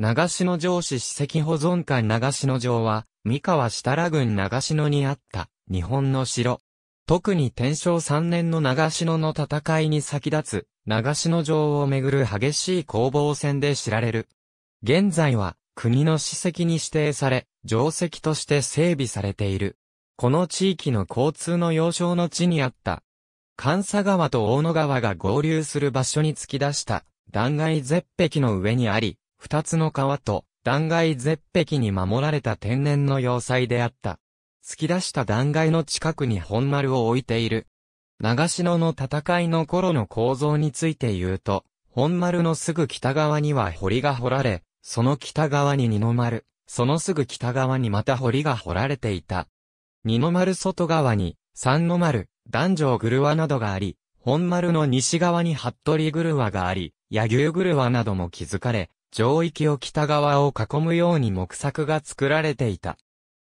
長篠城市史跡保存館長篠城は、三河設楽郡長篠にあった日本の城。特に天正3年の長篠の戦いに先立つ長篠城をめぐる激しい攻防戦で知られる。現在は国の史跡に指定され、城跡として整備されている。この地域の交通の要衝の地にあった。関佐川と大野川が合流する場所に突き出した断崖絶壁の上にあり、二つの川と断崖絶壁に守られた天然の要塞であった。突き出した断崖の近くに本丸を置いている。長篠の戦いの頃の構造について言うと、本丸のすぐ北側には堀が掘られ、その北側に二の丸、そのすぐ北側にまた堀が掘られていた。二の丸外側に、三の丸、男女グルなどがあり、本丸の西側に服部グルがあり、柳生グルなども築かれ、上域を北側を囲むように木作が作られていた。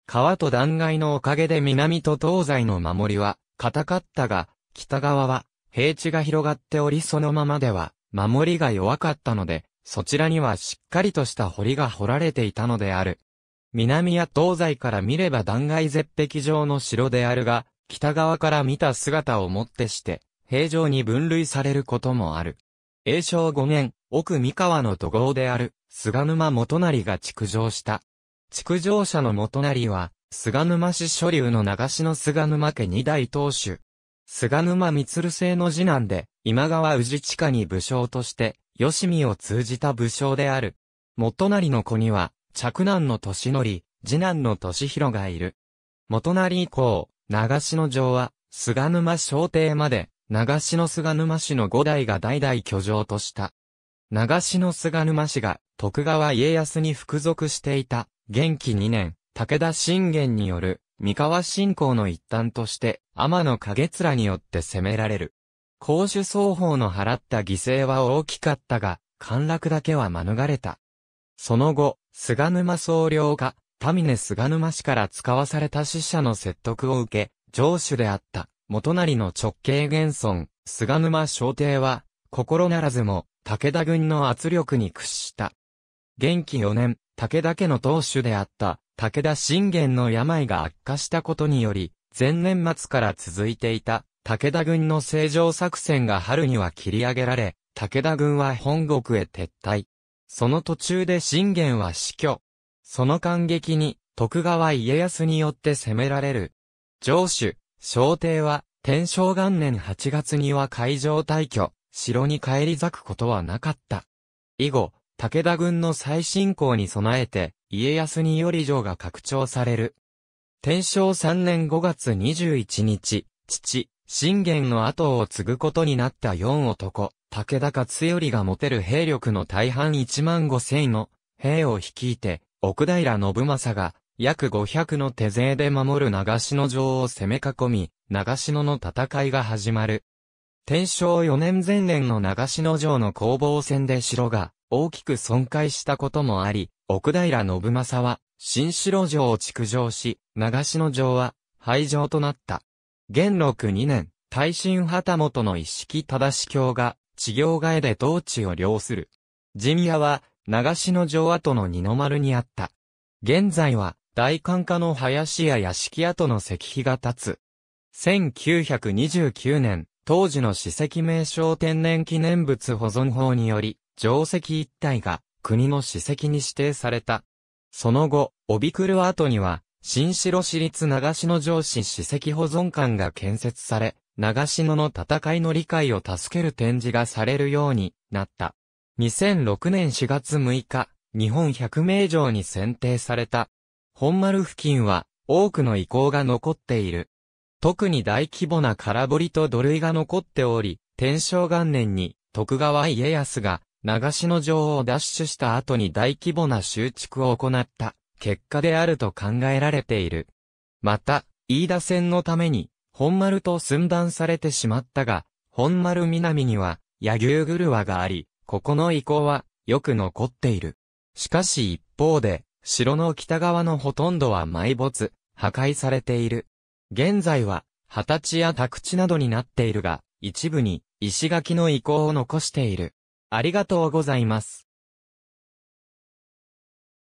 川と断崖のおかげで南と東西の守りは硬かったが、北側は平地が広がっておりそのままでは守りが弱かったので、そちらにはしっかりとした堀が掘られていたのである。南や東西から見れば断崖絶壁上の城であるが、北側から見た姿をもってして、平常に分類されることもある。永正5年、奥三河の土豪である、菅沼元成が築城した。築城者の元成は、菅沼市所流の長篠菅沼家二代当主。菅沼光製の次男で、今川氏地下に武将として、吉見を通じた武将である。元成の子には、着男の年則、次男の年広がいる。元成以降、長篠城は、菅沼小邸まで、長篠菅沼市の五代が代々居城とした。長篠菅沼市が、徳川家康に服属していた、元気2年、武田信玄による、三河侵攻の一端として、天野影面によって攻められる。公主双方の払った犠牲は大きかったが、陥落だけは免れた。その後、菅沼総領が、田峰菅沼氏から使わされた死者の説得を受け、上主であった、元成の直系現存、菅沼小帝は、心ならずも、武田軍の圧力に屈した。元気4年、武田家の当主であった、武田信玄の病が悪化したことにより、前年末から続いていた武田軍の正常作戦が春には切り上げられ、武田軍は本国へ撤退。その途中で信玄は死去。その感激に、徳川家康によって攻められる。上主、小帝は、天正元年8月には海上退去、城に帰り咲くことはなかった。以後、武田軍の再進行に備えて、家康により城が拡張される。天正3年5月21日、父、信玄の後を継ぐことになった四男、武田勝頼が持てる兵力の大半1万5千の兵を率いて、奥平信正が約500の手勢で守る長篠城を攻め囲み、長篠の戦いが始まる。天正4年前年の長篠城の攻防戦で城が大きく損壊したこともあり、奥平信正は新城城を築城し、長篠城は廃城となった。元禄2年、大臣旗本の一式正教が、地行替えで統治を領する。陣屋は、長篠城跡の二の丸にあった。現在は、大官家の林や屋敷跡の石碑が立つ。1929年、当時の史跡名称天然記念物保存法により、城石一帯が国の史跡に指定された。その後、帯来る跡には、新城市立長篠城市史跡保存館が建設され、長篠の戦いの理解を助ける展示がされるようになった。2006年4月6日、日本百名城に選定された。本丸付近は多くの遺構が残っている。特に大規模な空堀と土塁が残っており、天正元年に徳川家康が長篠城を奪取した後に大規模な修築を行った結果であると考えられている。また、飯田線のために、本丸と寸断されてしまったが、本丸南には、柳生車があり、ここの遺構は、よく残っている。しかし一方で、城の北側のほとんどは埋没、破壊されている。現在は、二十歳や宅地などになっているが、一部に、石垣の遺構を残している。ありがとうございます。